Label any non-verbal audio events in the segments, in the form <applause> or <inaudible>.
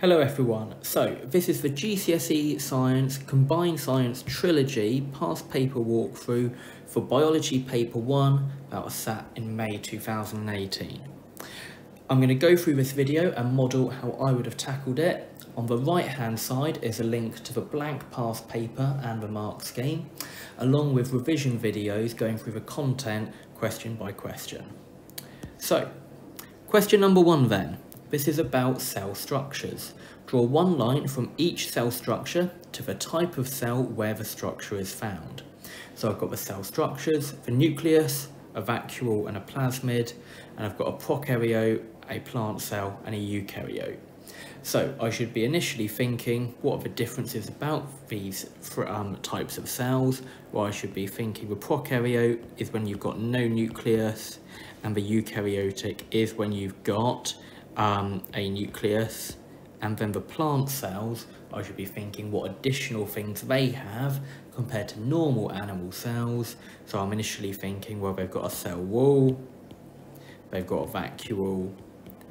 Hello everyone, so this is the GCSE Science Combined Science Trilogy past paper walkthrough for Biology Paper 1 that was sat in May 2018. I'm going to go through this video and model how I would have tackled it. On the right hand side is a link to the blank past paper and the mark scheme, along with revision videos going through the content question by question. So, question number one then. This is about cell structures. Draw one line from each cell structure to the type of cell where the structure is found. So I've got the cell structures, the nucleus, a vacuole and a plasmid, and I've got a prokaryote, a plant cell and a eukaryote. So I should be initially thinking what are the differences about these um, types of cells, Well, I should be thinking the prokaryote is when you've got no nucleus and the eukaryotic is when you've got um, a nucleus and then the plant cells I should be thinking what additional things they have compared to normal animal cells. So I'm initially thinking well they've got a cell wall they've got a vacuole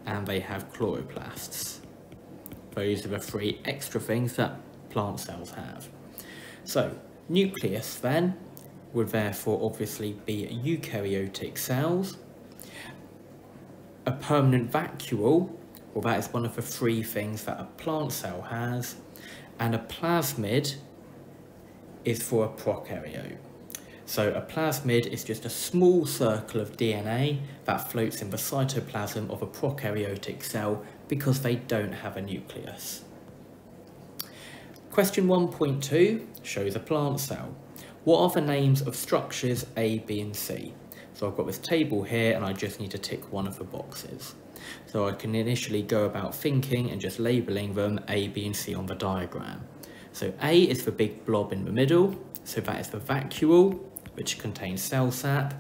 and they have chloroplasts. Those are the three extra things that plant cells have. So nucleus then would therefore obviously be eukaryotic cells a permanent vacuole, well that is one of the three things that a plant cell has, and a plasmid is for a prokaryote. So a plasmid is just a small circle of DNA that floats in the cytoplasm of a prokaryotic cell because they don't have a nucleus. Question 1.2 shows a plant cell. What are the names of structures A, B and C? So I've got this table here and I just need to tick one of the boxes. So I can initially go about thinking and just labeling them A, B and C on the diagram. So A is the big blob in the middle, so that is the vacuole, which contains cell sap.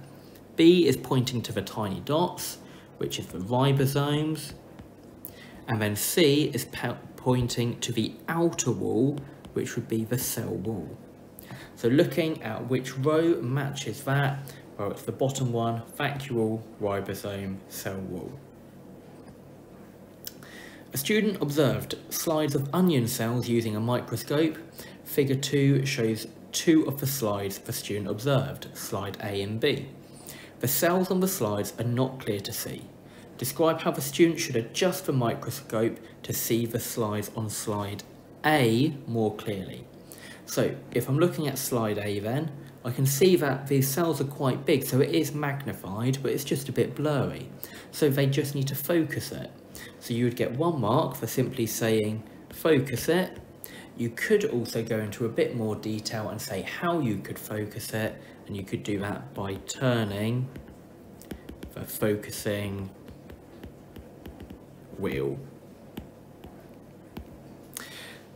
B is pointing to the tiny dots, which is the ribosomes. And then C is pointing to the outer wall, which would be the cell wall. So looking at which row matches that, well, it's the bottom one, vacuole ribosome cell wall. A student observed slides of onion cells using a microscope. Figure 2 shows two of the slides the student observed, slide A and B. The cells on the slides are not clear to see. Describe how the student should adjust the microscope to see the slides on slide A more clearly. So if I'm looking at slide A then, I can see that these cells are quite big, so it is magnified, but it's just a bit blurry. So they just need to focus it. So you would get one mark for simply saying focus it. You could also go into a bit more detail and say how you could focus it, and you could do that by turning the focusing wheel.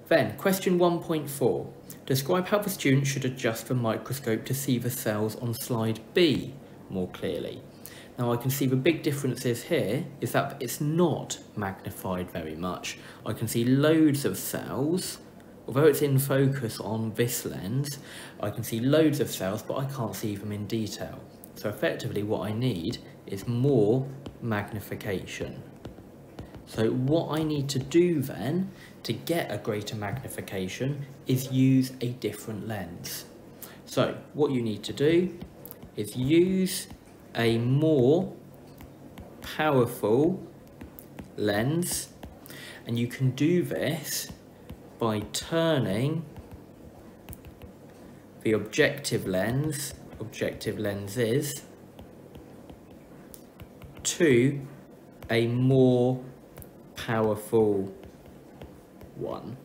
Then, question 1.4. Describe how the student should adjust the microscope to see the cells on slide B more clearly. Now I can see the big differences here is that it's not magnified very much. I can see loads of cells, although it's in focus on this lens, I can see loads of cells but I can't see them in detail. So effectively what I need is more magnification. So what I need to do then to get a greater magnification is use a different lens. So what you need to do is use a more powerful lens and you can do this by turning the objective lens, objective lenses, to a more powerful one.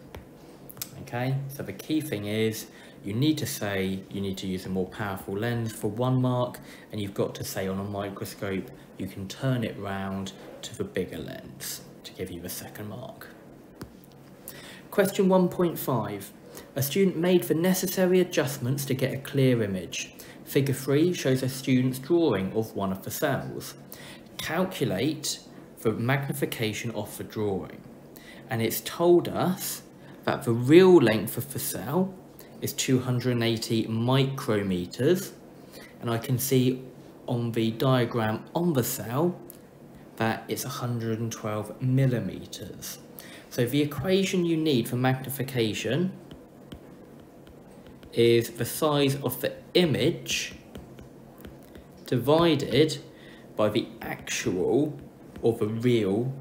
Okay, so the key thing is you need to say you need to use a more powerful lens for one mark and you've got to say on a microscope you can turn it round to the bigger lens to give you the second mark. Question 1.5. A student made the necessary adjustments to get a clear image. Figure 3 shows a student's drawing of one of the cells. Calculate the magnification of the drawing and it's told us that the real length of the cell is 280 micrometers and I can see on the diagram on the cell that it's 112 millimeters. So the equation you need for magnification is the size of the image divided by the actual or the real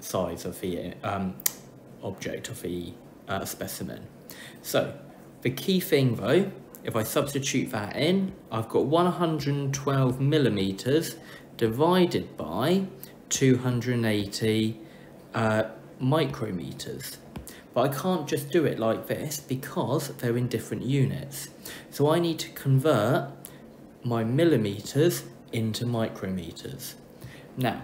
size of the um, object of the uh, specimen. So the key thing though, if I substitute that in, I've got 112 millimeters divided by 280 uh, micrometers. But I can't just do it like this because they're in different units. So I need to convert my millimeters into micrometers. Now,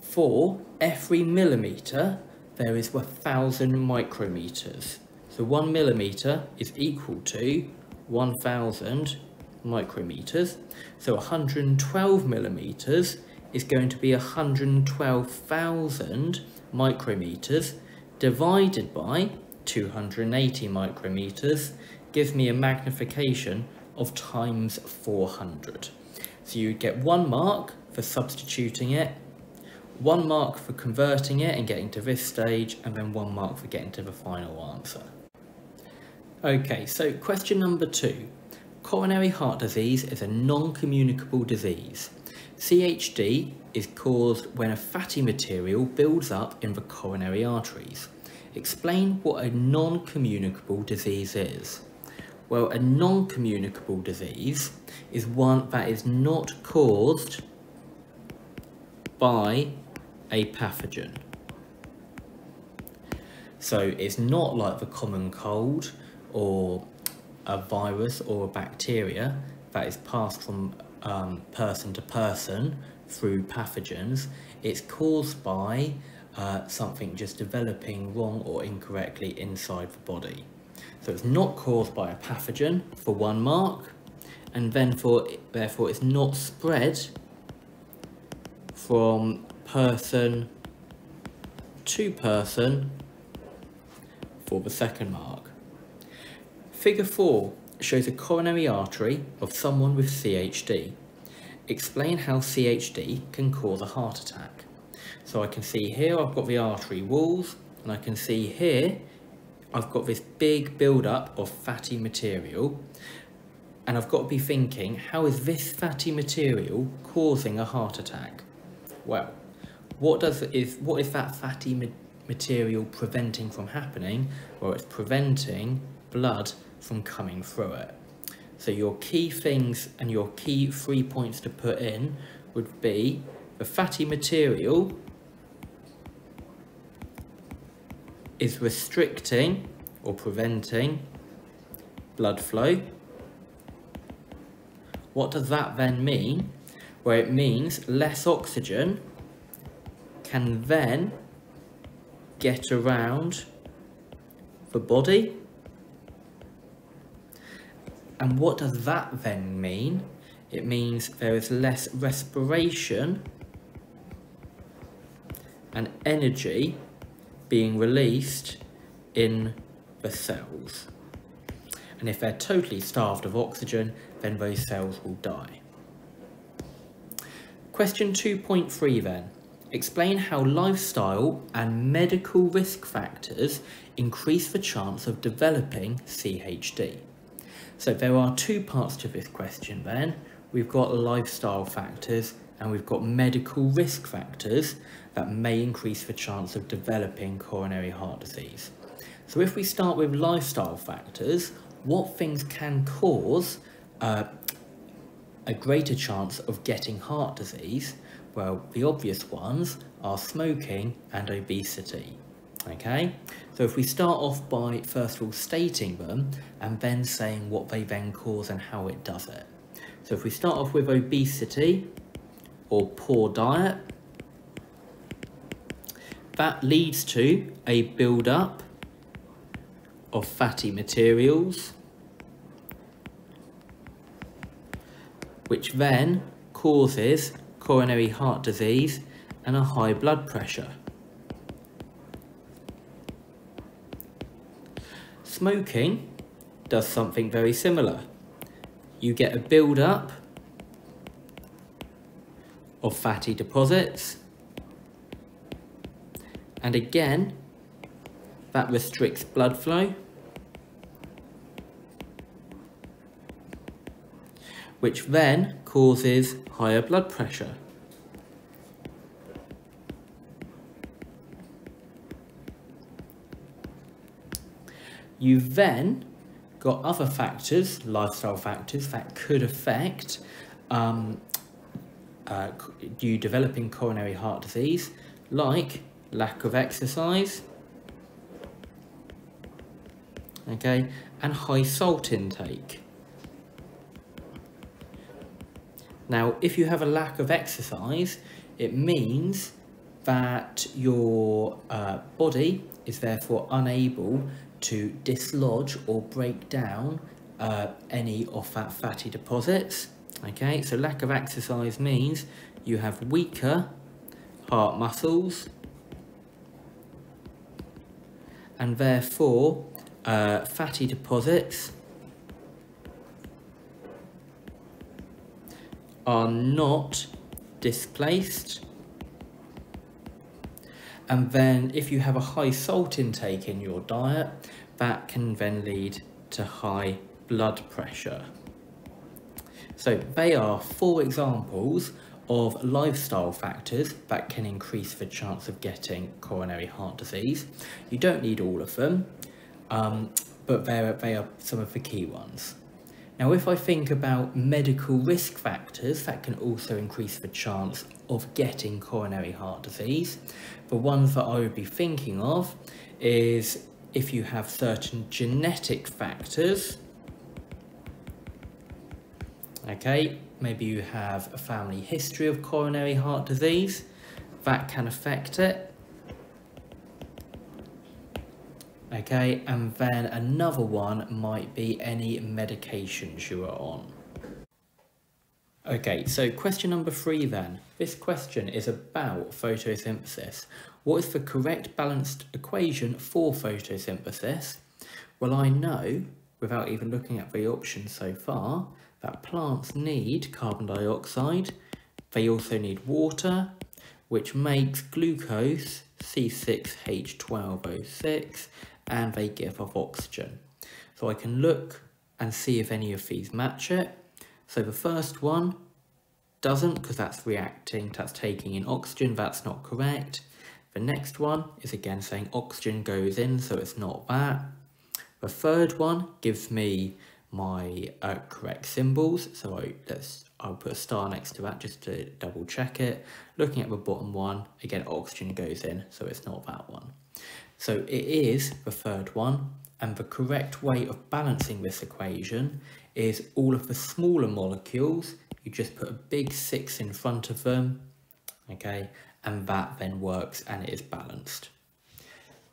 for every millimeter, there is 1,000 micrometers. So one millimeter is equal to 1,000 micrometers. So 112 millimeters is going to be 112,000 micrometers divided by 280 micrometers gives me a magnification of times 400. So you get one mark for substituting it, one mark for converting it and getting to this stage, and then one mark for getting to the final answer. Okay, so question number two. Coronary heart disease is a non-communicable disease. CHD is caused when a fatty material builds up in the coronary arteries. Explain what a non-communicable disease is. Well, a non-communicable disease is one that is not caused by a pathogen. So it's not like the common cold or a virus or a bacteria that is passed from um, person to person through pathogens. It's caused by uh, something just developing wrong or incorrectly inside the body. So it's not caused by a pathogen for one mark, and then for therefore it's not spread from person to person for the second mark. Figure 4 shows a coronary artery of someone with CHD. Explain how CHD can cause a heart attack. So I can see here I've got the artery walls and I can see here I've got this big build-up of fatty material and I've got to be thinking how is this fatty material causing a heart attack? Well, what does is what is that fatty ma material preventing from happening? Well, it's preventing blood from coming through it. So your key things and your key three points to put in would be the fatty material is restricting or preventing blood flow. What does that then mean? Well, it means less oxygen can then get around the body. And what does that then mean? It means there is less respiration and energy being released in the cells. And if they're totally starved of oxygen, then those cells will die. Question 2.3 then. Explain how lifestyle and medical risk factors increase the chance of developing CHD. So there are two parts to this question then. We've got lifestyle factors and we've got medical risk factors that may increase the chance of developing coronary heart disease. So if we start with lifestyle factors, what things can cause uh, a greater chance of getting heart disease? Well, the obvious ones are smoking and obesity. Okay, so if we start off by first of all stating them and then saying what they then cause and how it does it. So if we start off with obesity or poor diet, that leads to a build-up of fatty materials, which then causes coronary heart disease and a high blood pressure. Smoking does something very similar. You get a build-up of fatty deposits and again that restricts blood flow, which then causes higher blood pressure. You've then got other factors, lifestyle factors, that could affect um, uh, you developing coronary heart disease, like lack of exercise, okay, and high salt intake. Now, if you have a lack of exercise, it means that your uh, body is therefore unable to dislodge or break down uh, any of that fatty deposits. Okay, so lack of exercise means you have weaker heart muscles and therefore uh, fatty deposits are not displaced and then if you have a high salt intake in your diet that can then lead to high blood pressure. So they are four examples of lifestyle factors that can increase the chance of getting coronary heart disease. You don't need all of them, um, but they are some of the key ones. Now, if I think about medical risk factors that can also increase the chance of getting coronary heart disease, the ones that I would be thinking of is if you have certain genetic factors, okay, maybe you have a family history of coronary heart disease, that can affect it. Okay, and then another one might be any medications you are on. Okay, so question number three then. This question is about photosynthesis. What is the correct balanced equation for photosynthesis? Well, I know, without even looking at the options so far, that plants need carbon dioxide. They also need water, which makes glucose C6H12O6, and they give off oxygen. So I can look and see if any of these match it. So the first one doesn't because that's reacting, that's taking in oxygen, that's not correct. The next one is again saying oxygen goes in, so it's not that. The third one gives me my uh, correct symbols, so I, let's, I'll put a star next to that just to double check it. Looking at the bottom one, again oxygen goes in, so it's not that one. So it is the third one, and the correct way of balancing this equation is all of the smaller molecules, you just put a big 6 in front of them, okay, and that then works and it is balanced.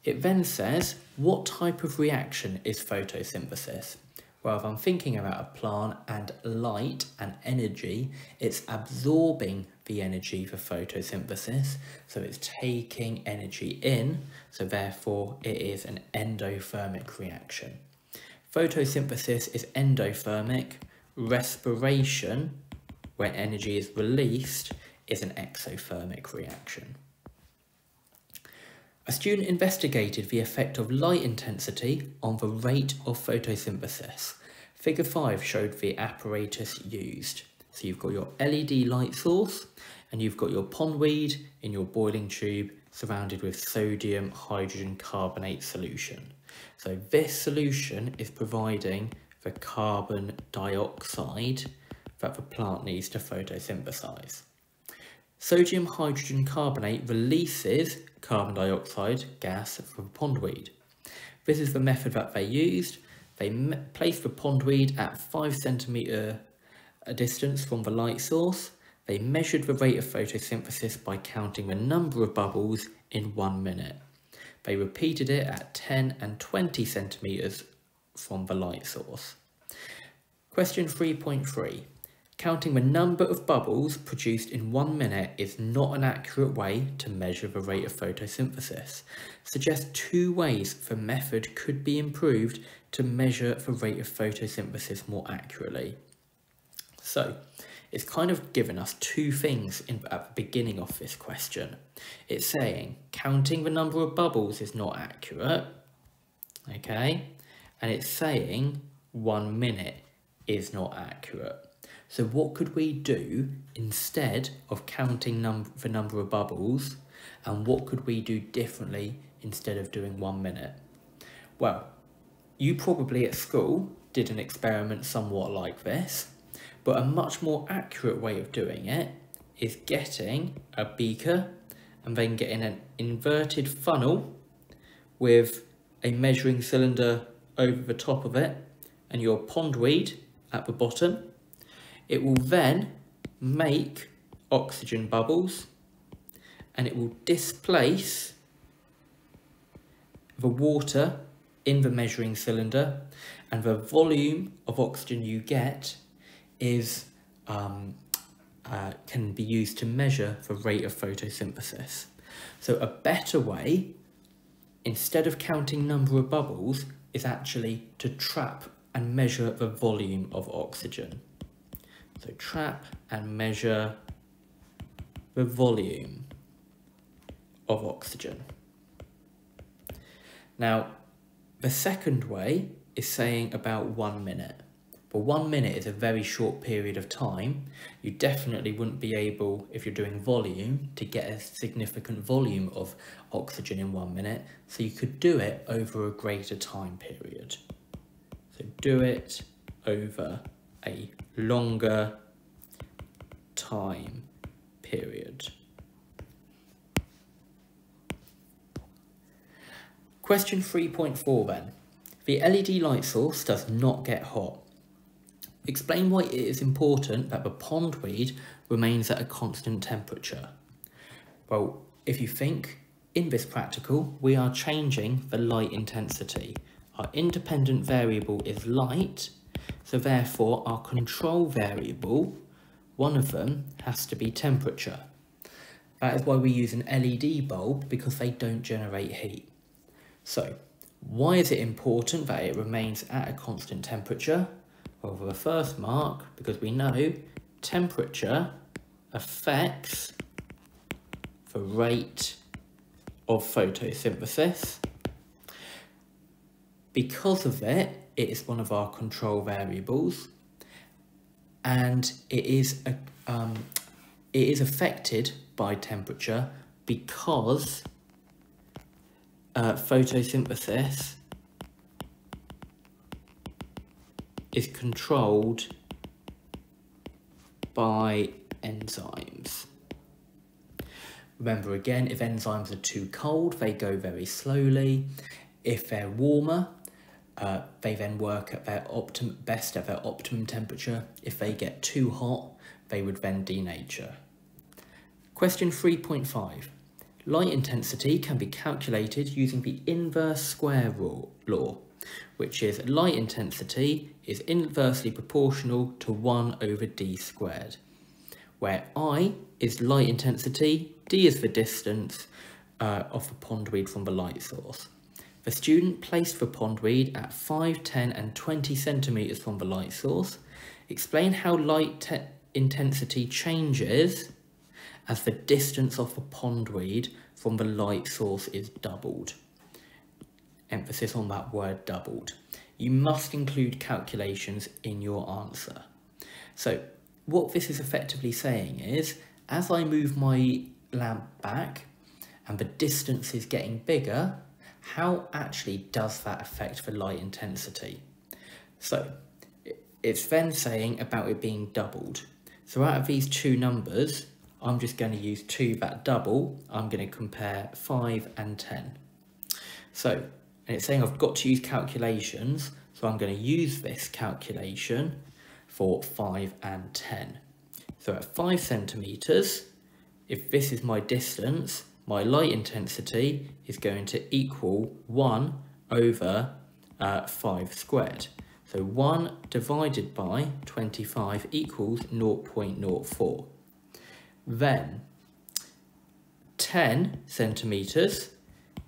It then says, what type of reaction is photosynthesis? Well, if I'm thinking about a plant and light and energy, it's absorbing the energy for photosynthesis, so it's taking energy in, so therefore it is an endothermic reaction. Photosynthesis is endothermic, respiration, when energy is released, is an exothermic reaction. A student investigated the effect of light intensity on the rate of photosynthesis. Figure 5 showed the apparatus used. So you've got your LED light source and you've got your pondweed in your boiling tube surrounded with sodium hydrogen carbonate solution. So this solution is providing the carbon dioxide that the plant needs to photosynthesize. Sodium hydrogen carbonate releases carbon dioxide gas from pondweed. This is the method that they used. They placed the pondweed at 5 centimetre uh, distance from the light source. They measured the rate of photosynthesis by counting the number of bubbles in one minute. They repeated it at 10 and 20 centimetres from the light source. Question 3.3. Counting the number of bubbles produced in one minute is not an accurate way to measure the rate of photosynthesis. Suggest two ways the method could be improved to measure the rate of photosynthesis more accurately. So, it's kind of given us two things in, at the beginning of this question. It's saying counting the number of bubbles is not accurate, okay? And it's saying one minute is not accurate. So what could we do instead of counting num the number of bubbles and what could we do differently instead of doing one minute? Well, you probably at school did an experiment somewhat like this, but a much more accurate way of doing it is getting a beaker and then getting an inverted funnel with a measuring cylinder over the top of it and your pondweed at the bottom. It will then make oxygen bubbles and it will displace the water in the measuring cylinder and the volume of oxygen you get is um, uh, can be used to measure the rate of photosynthesis. So a better way, instead of counting number of bubbles, is actually to trap and measure the volume of oxygen. So trap and measure the volume of oxygen. Now, the second way is saying about one minute. But one minute is a very short period of time. You definitely wouldn't be able, if you're doing volume, to get a significant volume of oxygen in one minute. So you could do it over a greater time period. So do it over a longer time period. Question 3.4 then. The LED light source does not get hot. Explain why it is important that the pondweed remains at a constant temperature. Well, if you think, in this practical, we are changing the light intensity. Our independent variable is light, so therefore our control variable, one of them, has to be temperature. That is why we use an LED bulb, because they don't generate heat. So, why is it important that it remains at a constant temperature? Well, for the first mark because we know temperature affects the rate of photosynthesis. Because of it, it is one of our control variables and it is a, um, it is affected by temperature because uh, photosynthesis is controlled by enzymes. Remember again, if enzymes are too cold, they go very slowly. If they're warmer, uh, they then work at their optim best at their optimum temperature. If they get too hot, they would then denature. Question 3.5. Light intensity can be calculated using the inverse square rule, law which is light intensity is inversely proportional to 1 over d squared, where I is light intensity, d is the distance uh, of the pondweed from the light source. The student placed the pondweed at 5, 10 and 20 centimetres from the light source. Explain how light intensity changes as the distance of the pondweed from the light source is doubled emphasis on that word doubled. You must include calculations in your answer. So what this is effectively saying is, as I move my lamp back and the distance is getting bigger, how actually does that affect the light intensity? So it's then saying about it being doubled. So out of these two numbers, I'm just going to use two that double. I'm going to compare 5 and 10. So and it's saying I've got to use calculations, so I'm going to use this calculation for 5 and 10. So at 5 centimetres, if this is my distance, my light intensity is going to equal 1 over uh, 5 squared. So 1 divided by 25 equals 0.04. Then 10 centimetres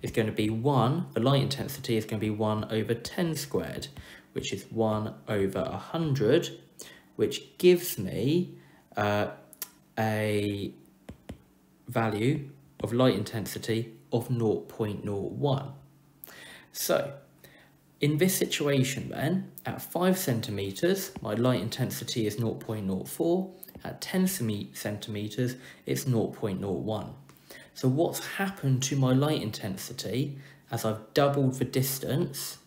is going to be 1, the light intensity is going to be 1 over 10 squared, which is 1 over 100, which gives me uh, a value of light intensity of 0.01. So, In this situation then, at 5 centimetres, my light intensity is 0.04. At 10 centimetres, it's 0.01. So what's happened to my light intensity as I've doubled the distance,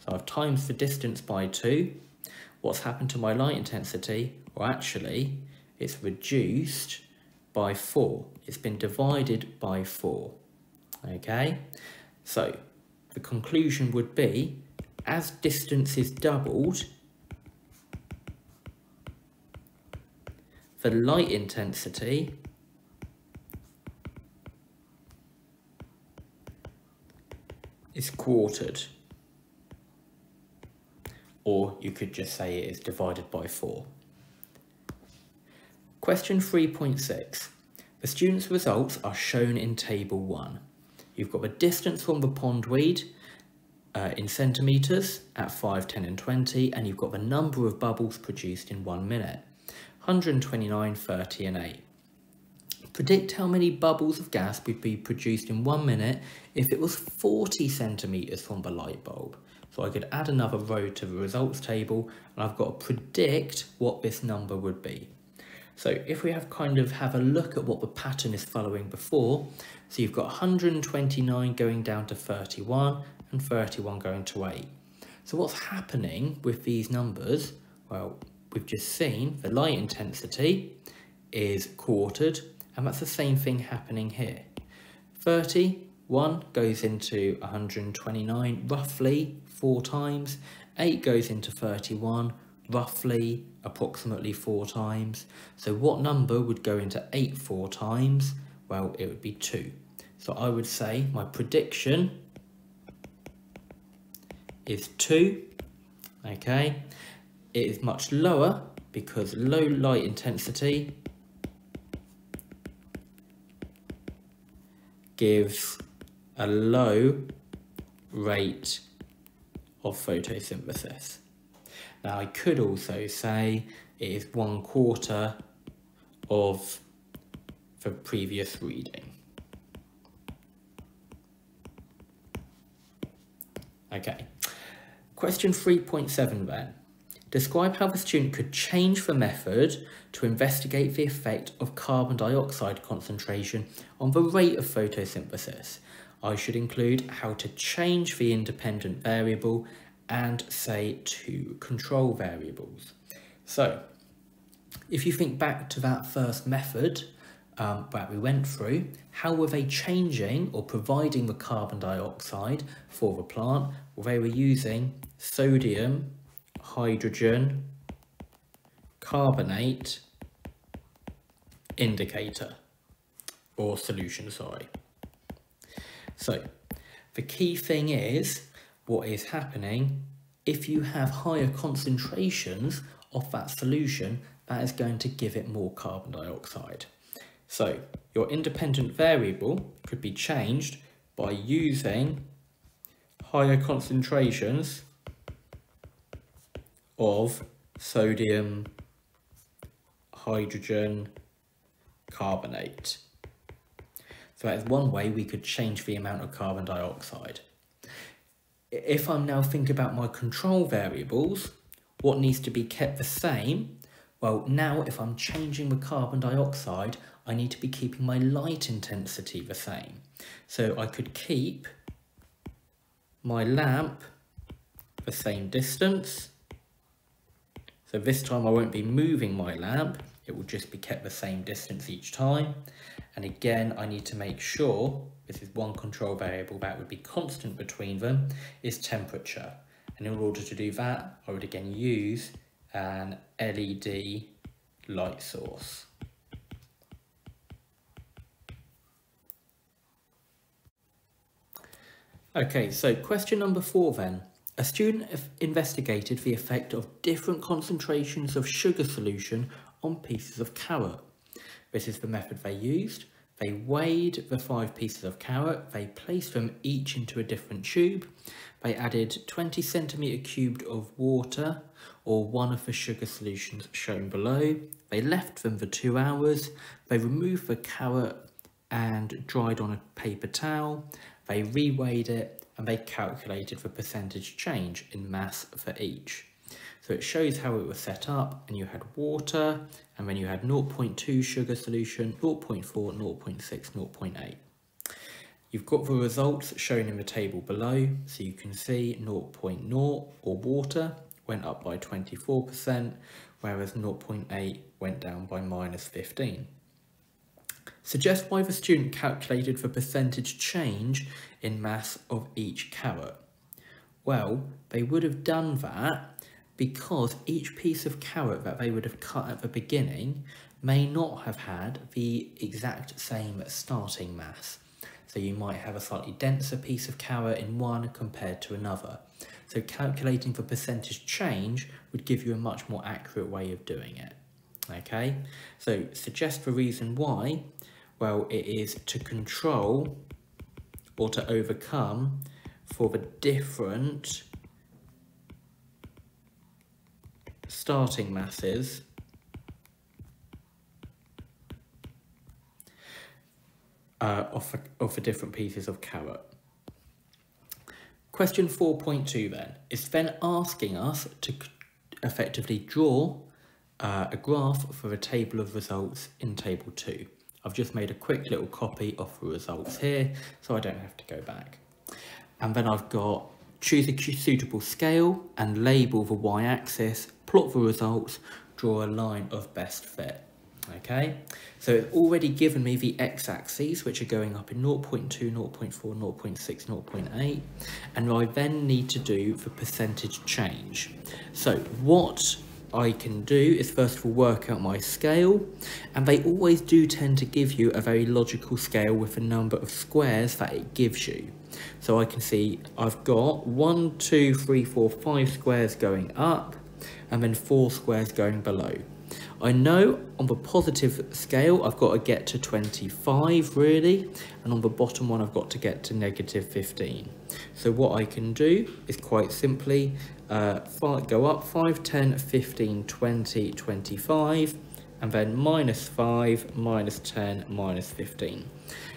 so I've times the distance by 2, what's happened to my light intensity? Well actually, it's reduced by 4. It's been divided by 4. Okay, so the conclusion would be as distance is doubled, the light intensity is quartered. Or you could just say it is divided by 4. Question 3.6. The students' results are shown in Table 1. You've got the distance from the pondweed uh, in centimetres at 5, 10 and 20 and you've got the number of bubbles produced in one minute. 129, 30 and 8. Predict how many bubbles of gas would be produced in one minute if it was 40 centimetres from the light bulb. So I could add another row to the results table and I've got to predict what this number would be. So if we have kind of have a look at what the pattern is following before, so you've got 129 going down to 31 and 31 going to 8. So what's happening with these numbers? Well, we've just seen the light intensity is quartered and that's the same thing happening here. 31 goes into 129 roughly four times, 8 goes into 31 roughly approximately four times. So what number would go into 8 four times? Well, it would be 2. So I would say my prediction is 2. Okay, it is much lower because low light intensity gives a low rate of photosynthesis. Now I could also say it is one quarter of the previous reading. Okay, question 3.7 then. Describe how the student could change the method to investigate the effect of carbon dioxide concentration on the rate of photosynthesis. I should include how to change the independent variable and say two control variables. So if you think back to that first method um, that we went through, how were they changing or providing the carbon dioxide for the plant? Well, they were using sodium hydrogen carbonate indicator or solution, sorry. So the key thing is what is happening if you have higher concentrations of that solution, that is going to give it more carbon dioxide. So your independent variable could be changed by using higher concentrations of sodium hydrogen carbonate. So that is one way we could change the amount of carbon dioxide. If I'm now thinking about my control variables, what needs to be kept the same? Well, now if I'm changing the carbon dioxide, I need to be keeping my light intensity the same. So I could keep my lamp the same distance, so this time I won't be moving my lamp, it will just be kept the same distance each time. And again, I need to make sure, this is one control variable that would be constant between them, is temperature. And in order to do that, I would again use an LED light source. Okay, so question number four then. A student investigated the effect of different concentrations of sugar solution on pieces of carrot. This is the method they used. They weighed the five pieces of carrot, they placed them each into a different tube, they added 20 centimetre cubed of water or one of the sugar solutions shown below, they left them for two hours, they removed the carrot and dried on a paper towel, they reweighed it and they calculated the percentage change in mass for each. So it shows how it was set up and you had water and then you had 0.2 sugar solution, 0.4, 0.6, 0.8. You've got the results shown in the table below, so you can see 0.0 or water went up by 24%, whereas 0.8 went down by minus 15. Suggest why the student calculated the percentage change in mass of each carrot. Well, they would have done that because each piece of carrot that they would have cut at the beginning may not have had the exact same starting mass. So you might have a slightly denser piece of carrot in one compared to another. So calculating the percentage change would give you a much more accurate way of doing it. Okay, so suggest the reason why. Well, it is to control or to overcome for the different starting masses uh, of, of different pieces of carrot. Question 4.2 then is then asking us to effectively draw uh, a graph for a table of results in table 2. I've just made a quick little copy of the results here so I don't have to go back. And then I've got choose a suitable scale and label the y-axis, plot the results, draw a line of best fit. Okay, so it's already given me the x-axes, which are going up in 0.2, 0.4, 0.6, 0.8, and I then need to do the percentage change. So what I can do is first of all work out my scale, and they always do tend to give you a very logical scale with the number of squares that it gives you. So I can see I've got one, two, three, four, five squares going up, and then four squares going below. I know on the positive scale I've got to get to 25 really and on the bottom one I've got to get to negative 15. So what I can do is quite simply uh, five, go up 5, 10, 15, 20, 25 and then minus 5, minus 10, minus 15.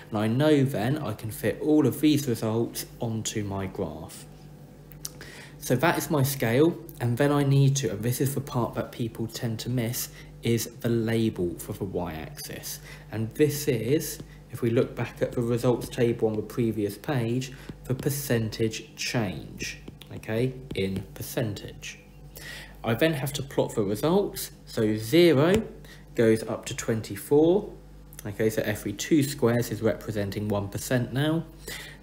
And I know then I can fit all of these results onto my graph. So that is my scale and then I need to, and this is the part that people tend to miss, is the label for the y-axis. And this is, if we look back at the results table on the previous page, the percentage change, okay, in percentage. I then have to plot the results. So 0 goes up to 24. Okay, so every two squares is representing 1% now.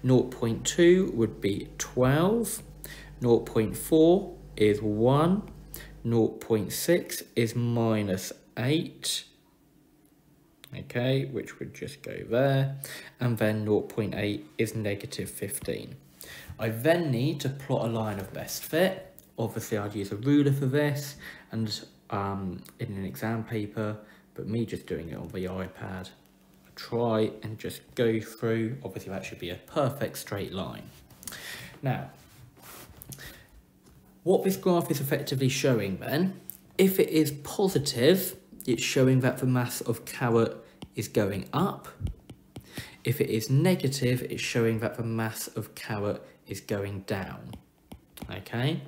0.2 would be 12. 0.4 is 1. 0.6 is minus 8 okay which would just go there. And then 0.8 is negative 15 I then need to plot a line of best fit. Obviously I'd use a ruler for this and um, in an exam paper but me just doing it on the iPad. I try and just go through. Obviously that should be a perfect straight line. Now what this graph is effectively showing then, if it is positive, it's showing that the mass of carrot is going up. If it is negative, it's showing that the mass of carrot is going down. Okay,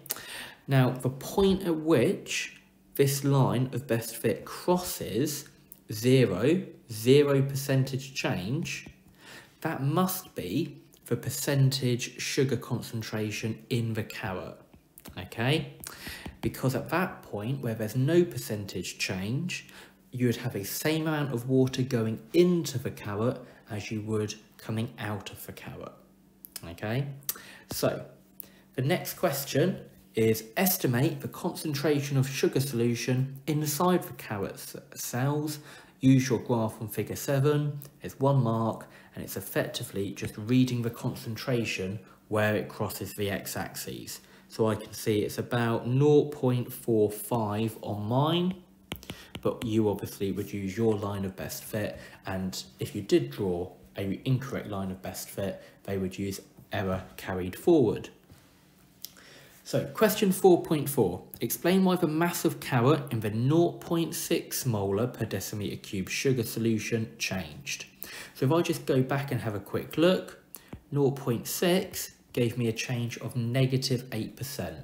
now the point at which this line of best fit crosses zero, zero percentage change, that must be the percentage sugar concentration in the carrot okay? Because at that point, where there's no percentage change, you would have a same amount of water going into the carrot as you would coming out of the carrot, okay? So, the next question is estimate the concentration of sugar solution inside the carrot cells. Use your graph on figure 7, it's one mark, and it's effectively just reading the concentration where it crosses the x-axis. So I can see it's about 0.45 on mine, but you obviously would use your line of best fit. And if you did draw a incorrect line of best fit, they would use error carried forward. So question 4.4, explain why the mass of carrot in the 0.6 molar per decimeter cube sugar solution changed. So if I just go back and have a quick look, 0.6 gave me a change of negative 8%.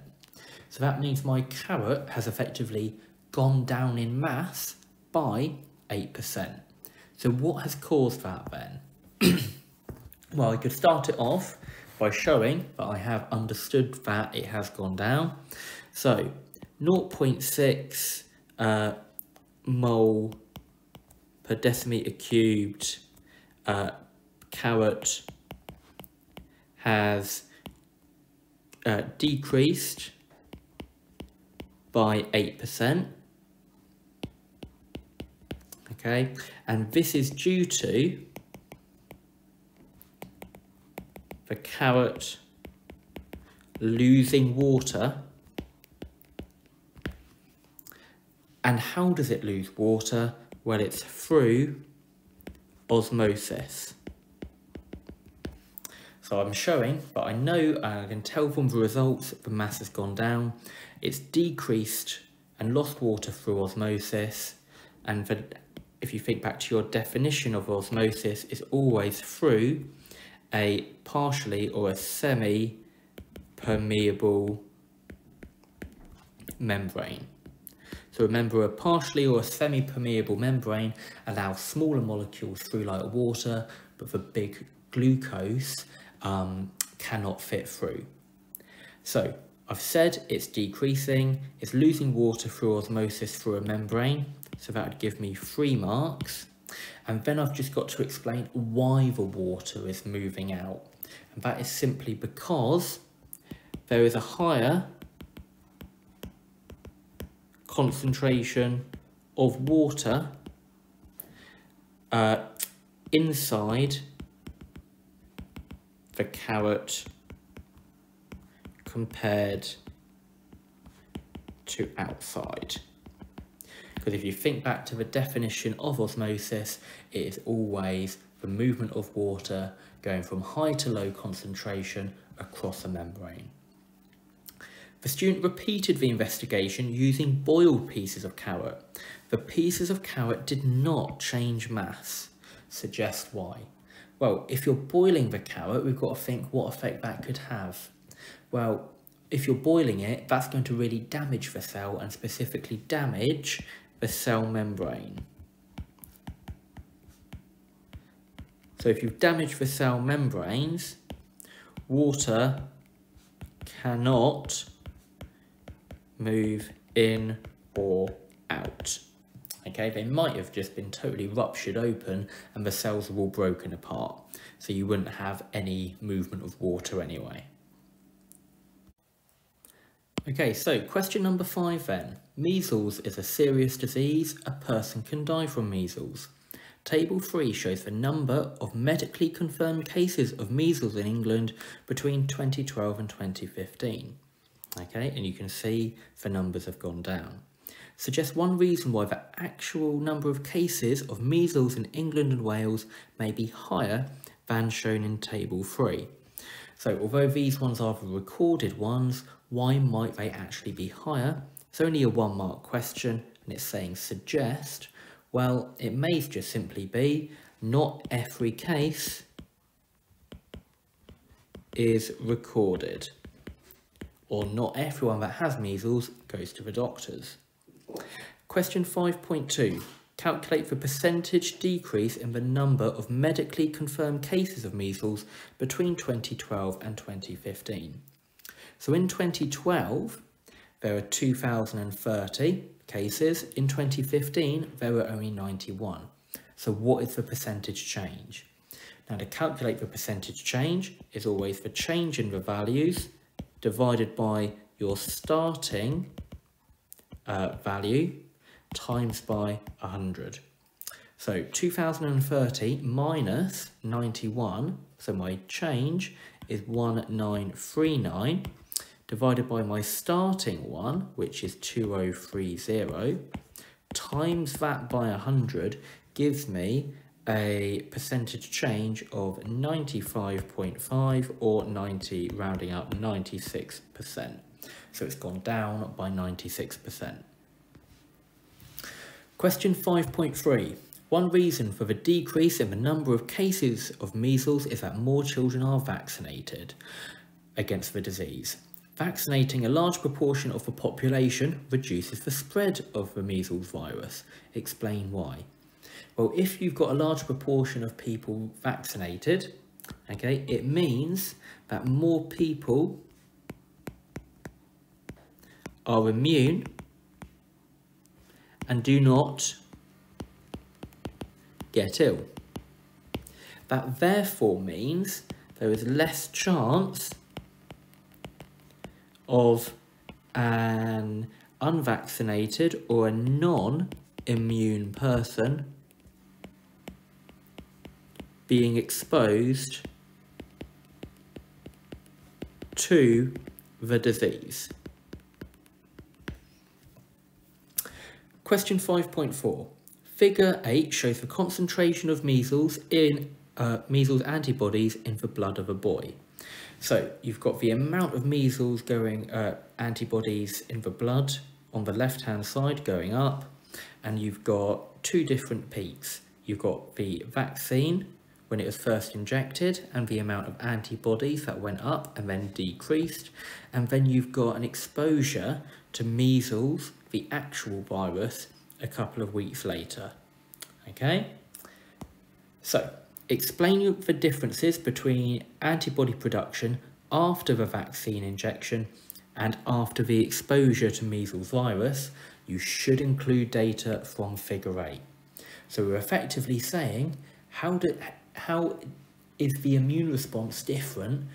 So that means my carrot has effectively gone down in mass by 8%. So what has caused that then? <clears throat> well, I could start it off by showing that I have understood that it has gone down. So 0.6 uh, mole per decimeter cubed uh, carrot has uh, decreased by 8%. Okay, and this is due to the carrot losing water. And how does it lose water? Well, it's through osmosis. So I'm showing, but I know I can tell from the results the mass has gone down. It's decreased and lost water through osmosis. And the, if you think back to your definition of osmosis, it's always through a partially or a semi-permeable membrane. So remember a partially or a semi-permeable membrane allows smaller molecules through like water, but the big glucose um, cannot fit through. So I've said it's decreasing, it's losing water through osmosis through a membrane, so that would give me three marks. And then I've just got to explain why the water is moving out. And that is simply because there is a higher concentration of water uh, inside the carrot compared to outside. Because if you think back to the definition of osmosis, it is always the movement of water going from high to low concentration across a membrane. The student repeated the investigation using boiled pieces of carrot. The pieces of carrot did not change mass. Suggest why. Well, if you're boiling the carrot, we've got to think what effect that could have. Well, if you're boiling it, that's going to really damage the cell and specifically damage the cell membrane. So if you damage the cell membranes, water cannot move in or out. Okay, they might have just been totally ruptured open and the cells were all broken apart. So you wouldn't have any movement of water anyway. Okay, so question number five then. Measles is a serious disease. A person can die from measles. Table 3 shows the number of medically confirmed cases of measles in England between 2012 and 2015. Okay, and you can see the numbers have gone down suggests one reason why the actual number of cases of measles in England and Wales may be higher than shown in table 3. So although these ones are the recorded ones, why might they actually be higher? It's only a one mark question and it's saying suggest. Well, it may just simply be not every case is recorded or not everyone that has measles goes to the doctors. Question 5.2. Calculate the percentage decrease in the number of medically confirmed cases of measles between 2012 and 2015. So in 2012, there were 2,030 cases. In 2015, there were only 91. So what is the percentage change? Now to calculate the percentage change is always the change in the values divided by your starting uh, value times by 100. So 2030 minus 91, so my change is 1939, divided by my starting one, which is 2030, times that by 100 gives me a percentage change of 95.5 or 90, rounding up 96% so it's gone down by 96%. Question 5.3. One reason for the decrease in the number of cases of measles is that more children are vaccinated. against the disease. Vaccinating a large proportion of the population reduces the spread of the measles virus. Explain why. Well, if you've got a large proportion of people vaccinated, okay, it means that more people are immune and do not get ill. That therefore means there is less chance of an unvaccinated or a non-immune person being exposed to the disease. Question 5.4. Figure 8 shows the concentration of measles in uh, measles antibodies in the blood of a boy. So you've got the amount of measles going uh, antibodies in the blood on the left hand side going up and you've got two different peaks. You've got the vaccine when it was first injected and the amount of antibodies that went up and then decreased and then you've got an exposure to measles, the actual virus, a couple of weeks later. Okay, so explain the differences between antibody production after the vaccine injection and after the exposure to measles virus, you should include data from figure 8. So we're effectively saying, how, do, how is the immune response different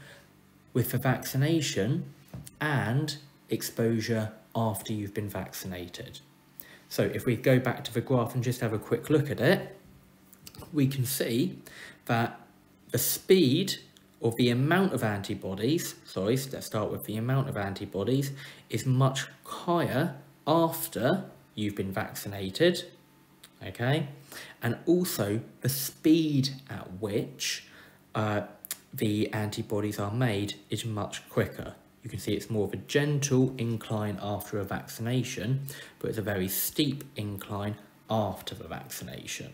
with the vaccination and exposure after you've been vaccinated? So if we go back to the graph and just have a quick look at it, we can see that the speed of the amount of antibodies, sorry, let's start with the amount of antibodies, is much higher after you've been vaccinated, okay? And also the speed at which uh, the antibodies are made is much quicker. You can see it's more of a gentle incline after a vaccination, but it's a very steep incline after the vaccination.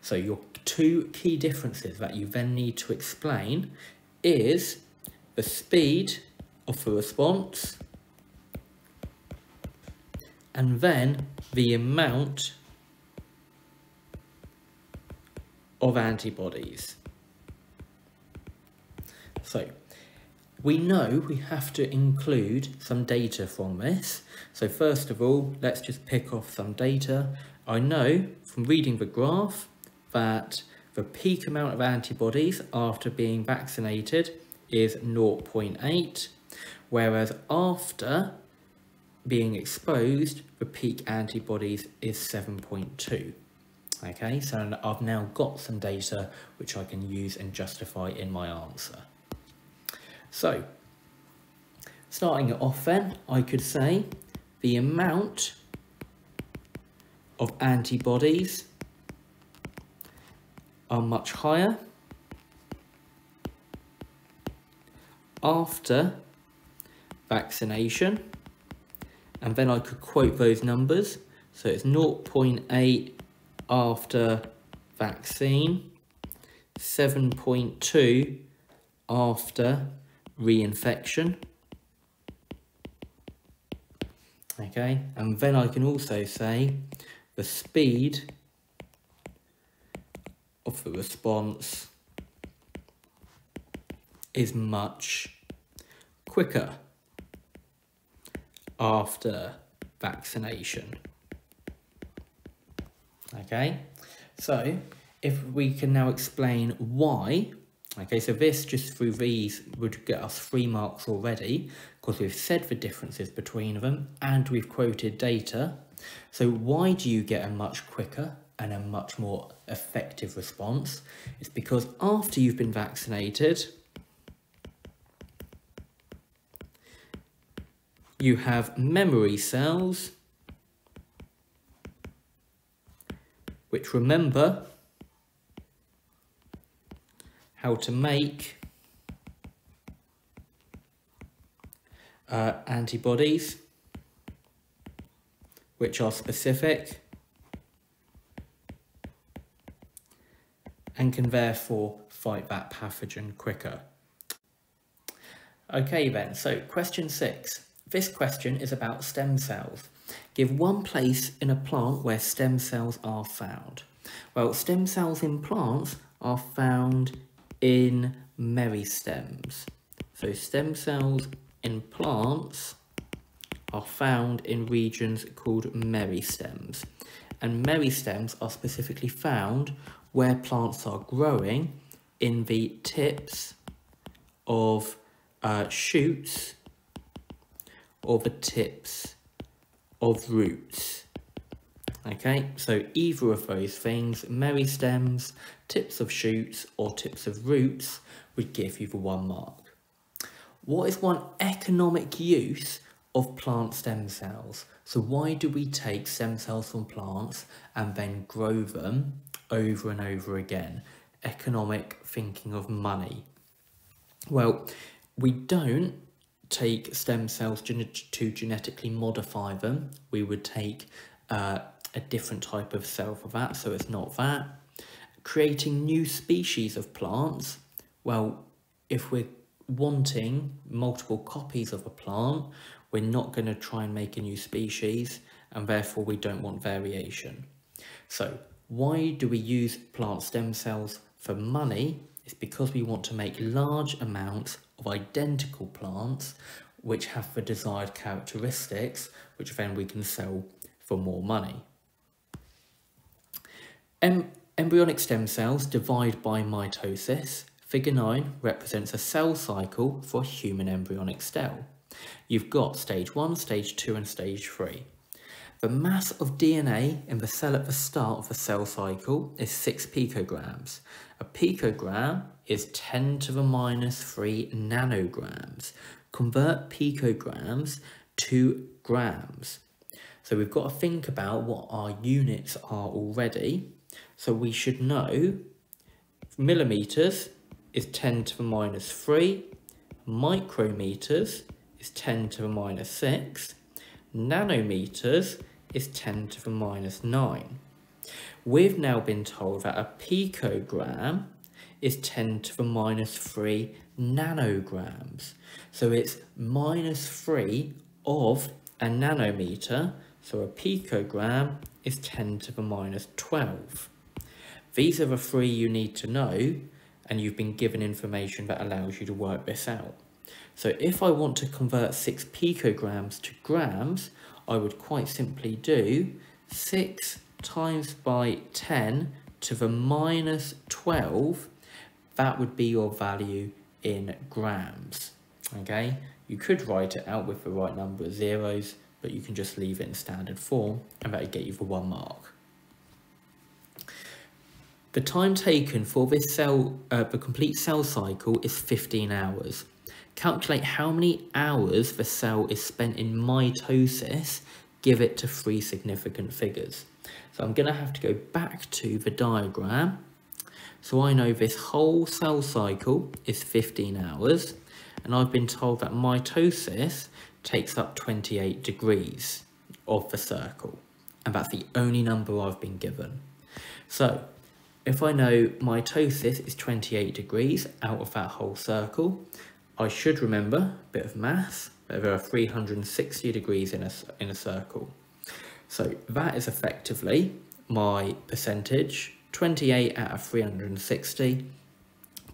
So your two key differences that you then need to explain is the speed of the response and then the amount of antibodies. We know we have to include some data from this. So first of all, let's just pick off some data. I know from reading the graph that the peak amount of antibodies after being vaccinated is 0.8, whereas after being exposed, the peak antibodies is 7.2. Okay, so I've now got some data which I can use and justify in my answer. So, starting it off then, I could say the amount of antibodies are much higher after vaccination. And then I could quote those numbers. So it's 0.8 after vaccine 7.2 after reinfection okay and then I can also say the speed of the response is much quicker after vaccination. Okay, so if we can now explain why, okay, so this just through these would get us three marks already because we've said the differences between them and we've quoted data. So why do you get a much quicker and a much more effective response It's because after you've been vaccinated, you have memory cells which remember how to make uh, antibodies which are specific and can therefore fight that pathogen quicker. Okay then, so question six. This question is about stem cells. Give one place in a plant where stem cells are found. Well, stem cells in plants are found in meristems. So stem cells in plants are found in regions called meristems. And meristems are specifically found where plants are growing in the tips of uh, shoots or the tips of roots. Okay, so either of those things, meristems, tips of shoots or tips of roots would give you the one mark. What is one economic use of plant stem cells? So why do we take stem cells from plants and then grow them over and over again? Economic thinking of money. Well, we don't take stem cells to genetically modify them. We would take uh, a different type of cell for that, so it's not that. Creating new species of plants, well, if we're wanting multiple copies of a plant, we're not going to try and make a new species, and therefore we don't want variation. So, why do we use plant stem cells for money? It's because we want to make large amounts of identical plants which have the desired characteristics, which then we can sell for more money. Embryonic stem cells divide by mitosis. Figure 9 represents a cell cycle for a human embryonic cell. You've got stage 1, stage 2 and stage 3. The mass of DNA in the cell at the start of the cell cycle is 6 picograms. A picogram is 10 to the minus 3 nanograms. Convert picograms to grams. So we've got to think about what our units are already. So we should know millimeters is 10 to the minus 3, micrometers is 10 to the minus 6, nanometers is 10 to the minus 9. We've now been told that a picogram is 10 to the minus 3 nanograms. So it's minus 3 of a nanometer, so a picogram is 10 to the minus 12. These are the three you need to know, and you've been given information that allows you to work this out. So if I want to convert 6 picograms to grams, I would quite simply do 6 times by 10 to the minus 12. That would be your value in grams. Okay, you could write it out with the right number of zeros, but you can just leave it in standard form and that would get you the one mark. The time taken for this cell, uh, the complete cell cycle is 15 hours. Calculate how many hours the cell is spent in mitosis, give it to three significant figures. So I'm going to have to go back to the diagram. So I know this whole cell cycle is 15 hours, and I've been told that mitosis takes up 28 degrees of the circle, and that's the only number I've been given. So if I know mitosis is 28 degrees out of that whole circle, I should remember, a bit of maths, that there are 360 degrees in a, in a circle. So that is effectively my percentage, 28 out of 360,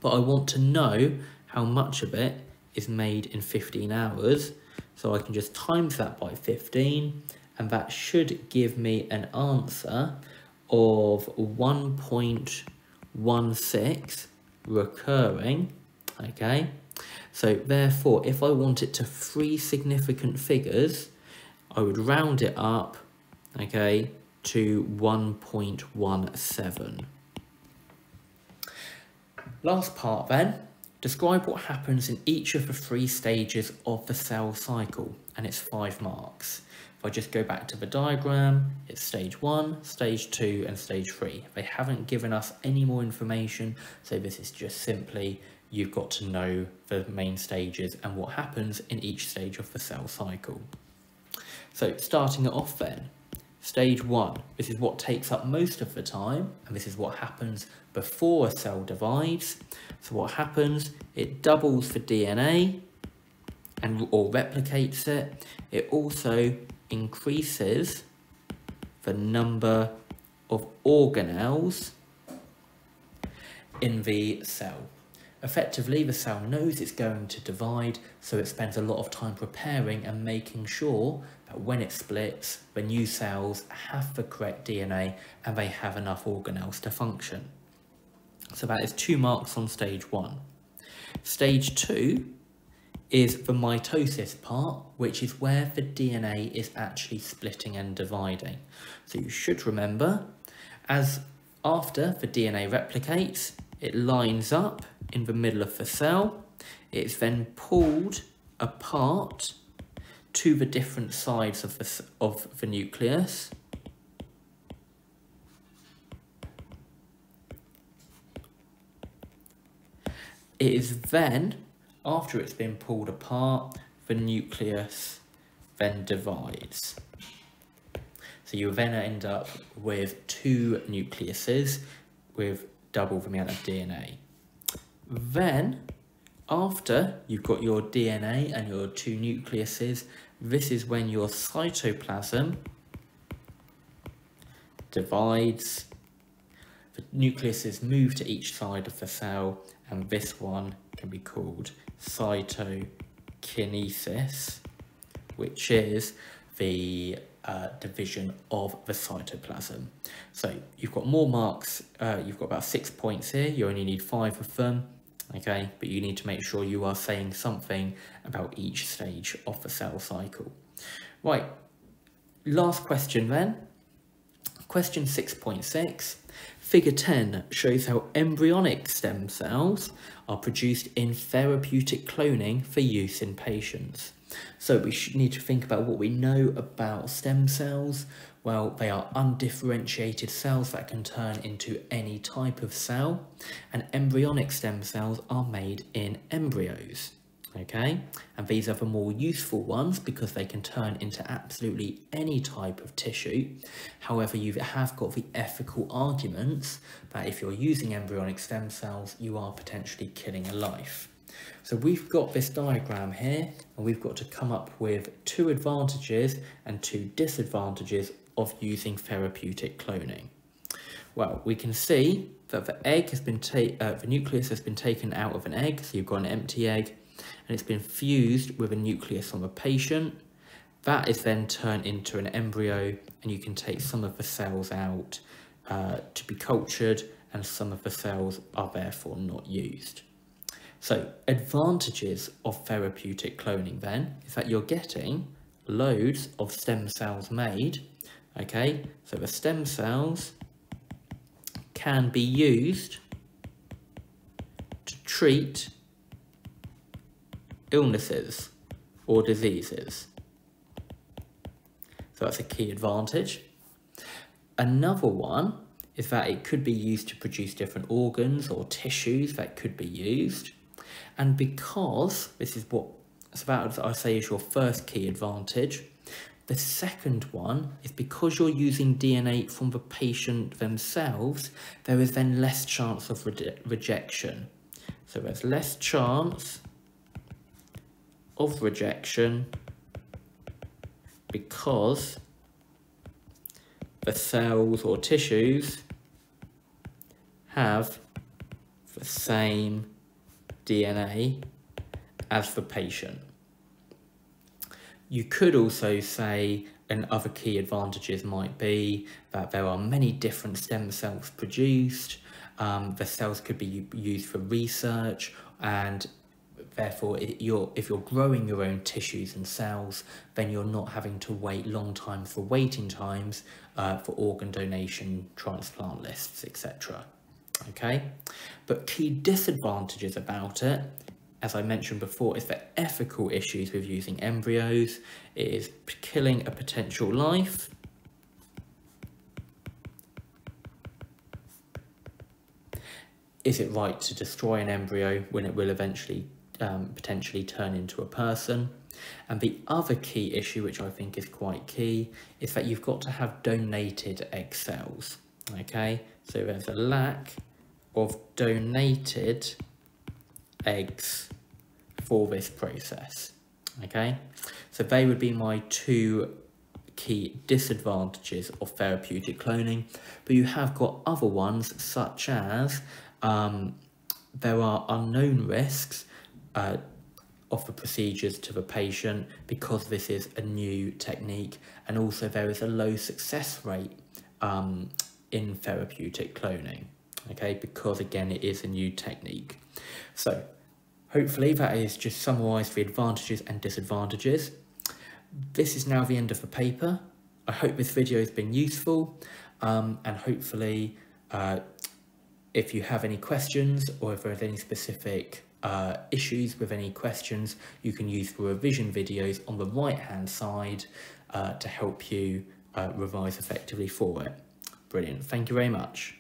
but I want to know how much of it is made in 15 hours, so I can just times that by 15, and that should give me an answer of 1.16 recurring, okay? So therefore, if I want it to three significant figures, I would round it up, okay, to 1.17. Last part then, describe what happens in each of the three stages of the cell cycle, and it's five marks. If I just go back to the diagram, it's stage one, stage two, and stage three. They haven't given us any more information, so this is just simply you've got to know the main stages and what happens in each stage of the cell cycle. So starting it off then, stage one, this is what takes up most of the time and this is what happens before a cell divides. So what happens, it doubles for DNA, and or replicates it, it also increases the number of organelles in the cell. Effectively, the cell knows it's going to divide, so it spends a lot of time preparing and making sure that when it splits, the new cells have the correct DNA and they have enough organelles to function. So that is two marks on stage one. Stage two is the mitosis part, which is where the DNA is actually splitting and dividing. So you should remember, as after the DNA replicates, it lines up in the middle of the cell. It's then pulled apart to the different sides of the, of the nucleus. It is then, after it's been pulled apart, the nucleus then divides. So you then end up with two nucleuses with double the amount of DNA. Then, after you've got your DNA and your two nucleuses, this is when your cytoplasm divides, the nucleuses move to each side of the cell, and this one can be called cytokinesis, which is the uh, division of the cytoplasm. So you've got more marks, uh, you've got about six points here, you only need five of them, okay? But you need to make sure you are saying something about each stage of the cell cycle. Right, last question then. Question 6.6. Figure 10 shows how embryonic stem cells are produced in therapeutic cloning for use in patients. So we need to think about what we know about stem cells. Well, they are undifferentiated cells that can turn into any type of cell, and embryonic stem cells are made in embryos. Okay, and these are the more useful ones because they can turn into absolutely any type of tissue. However, you have got the ethical arguments that if you're using embryonic stem cells, you are potentially killing a life. So we've got this diagram here and we've got to come up with two advantages and two disadvantages of using therapeutic cloning. Well, we can see that the egg has been uh, the nucleus has been taken out of an egg, so you've got an empty egg, and it's been fused with a nucleus from a patient. That is then turned into an embryo, and you can take some of the cells out uh, to be cultured, and some of the cells are therefore not used. So advantages of therapeutic cloning then is that you're getting loads of stem cells made, okay? So the stem cells can be used to treat illnesses or diseases. So that's a key advantage. Another one is that it could be used to produce different organs or tissues that could be used. And because this is what it's about, I say is your first key advantage, the second one is because you're using DNA from the patient themselves, there is then less chance of re rejection. So there's less chance of rejection because the cells or tissues have the same DNA as the patient. You could also say and other key advantages might be that there are many different stem cells produced, um, the cells could be used for research and therefore it, you're, if you're growing your own tissues and cells then you're not having to wait long time for waiting times uh, for organ donation, transplant lists, etc okay? But key disadvantages about it, as I mentioned before, is the ethical issues with using embryos, it is killing a potential life, is it right to destroy an embryo when it will eventually um, potentially turn into a person? And the other key issue, which I think is quite key, is that you've got to have donated egg cells. Okay, so there's a lack of donated eggs for this process. Okay, so they would be my two key disadvantages of therapeutic cloning, but you have got other ones such as um, there are unknown risks uh, of the procedures to the patient because this is a new technique. And also there is a low success rate um, in therapeutic cloning okay? Because again it is a new technique. So hopefully that is just summarised the advantages and disadvantages. This is now the end of the paper. I hope this video has been useful um, and hopefully uh, if you have any questions or if there's any specific uh, issues with any questions, you can use the revision videos on the right hand side uh, to help you uh, revise effectively for it. Brilliant. Thank you very much.